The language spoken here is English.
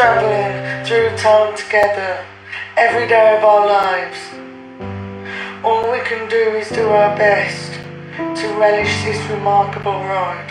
traveling through time together every day of our lives. All we can do is do our best to relish this remarkable ride.